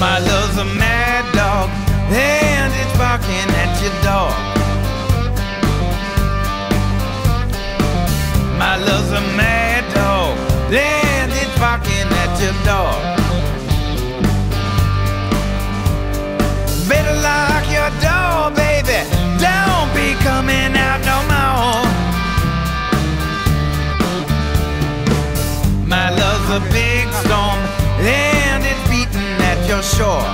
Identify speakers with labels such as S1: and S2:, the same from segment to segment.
S1: My love's a mad dog, and it's barking at your door. My love's a mad dog, and it's barking at your door. Better lock your door, baby. Don't be coming out no more. My love's a big storm your shore.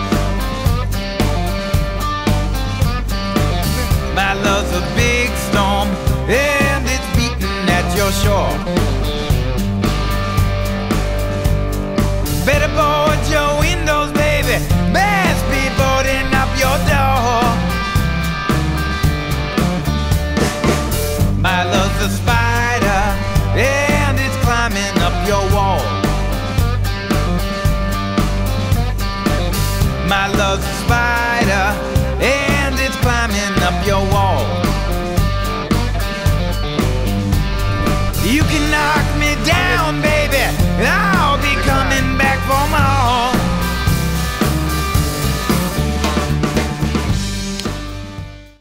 S1: My love's a big storm, and it's beating at your shore. Better love's by